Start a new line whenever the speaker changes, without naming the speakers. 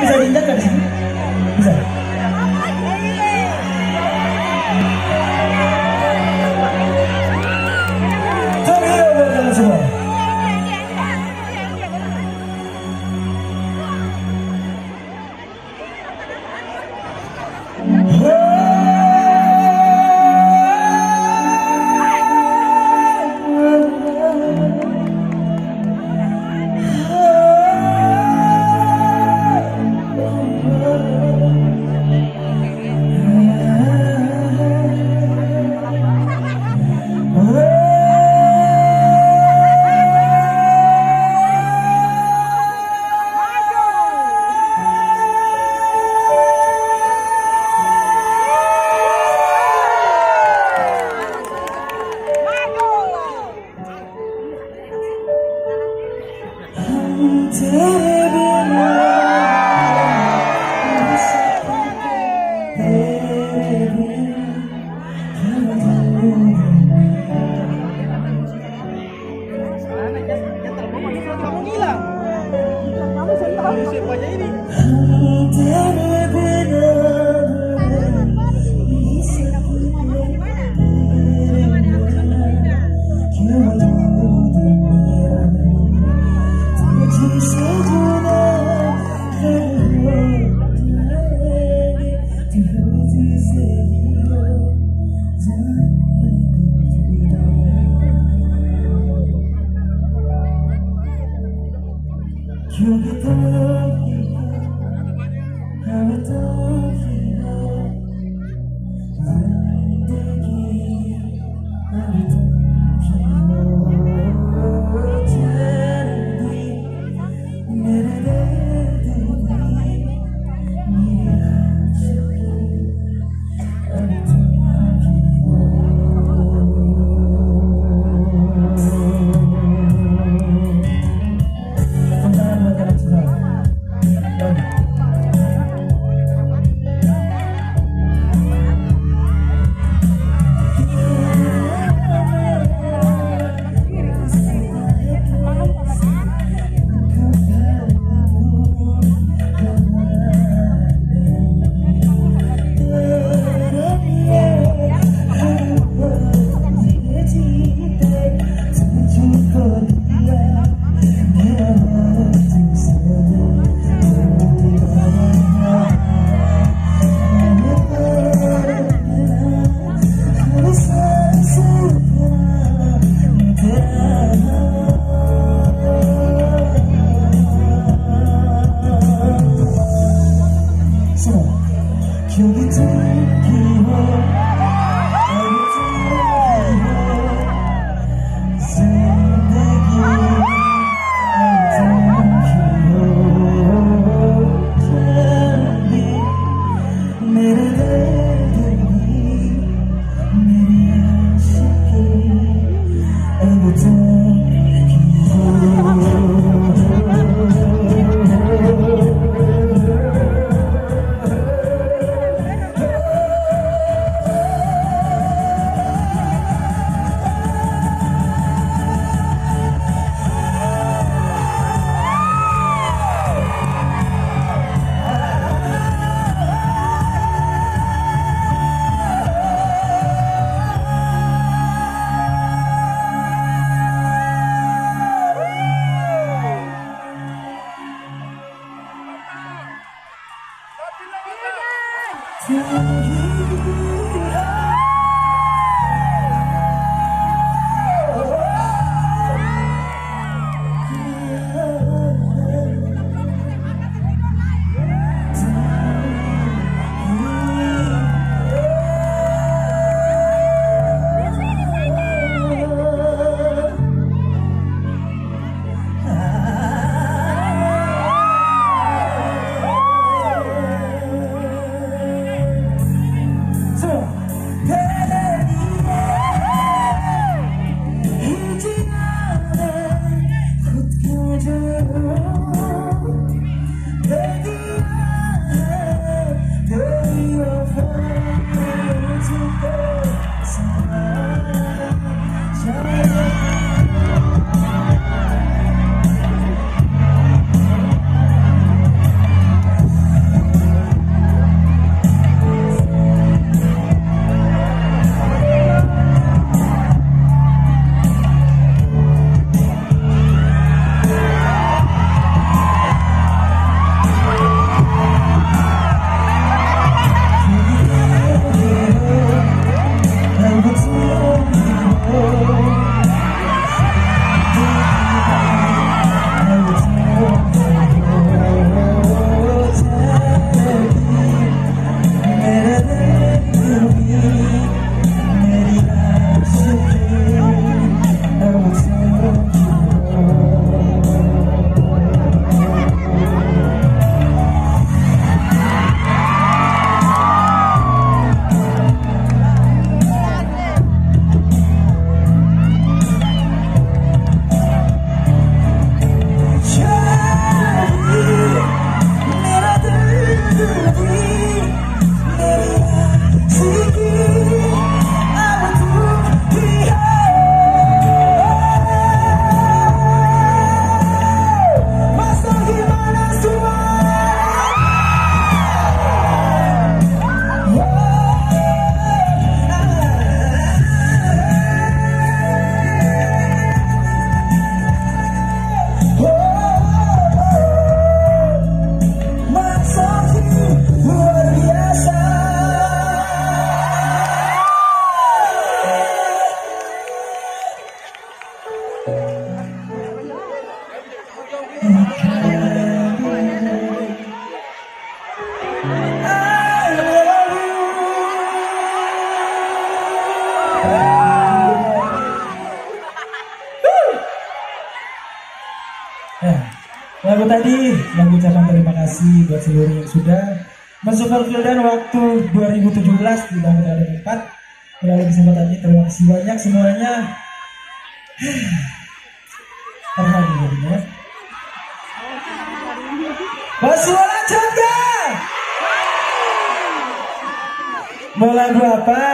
Bisa diinjak kan? Bisa.
Kamu hilang. Kamu sendiri. Siapa 有你在。Yeah.
Nah, lagu tadi mengucapkan ucapan terima kasih buat seluruh yang sudah mensupport Vildan waktu 2017 di tahun 2004 melalui kesempatan ini terima kasih banyak semuanya. Terharu jadinya Basuala Chandra mau lagu apa?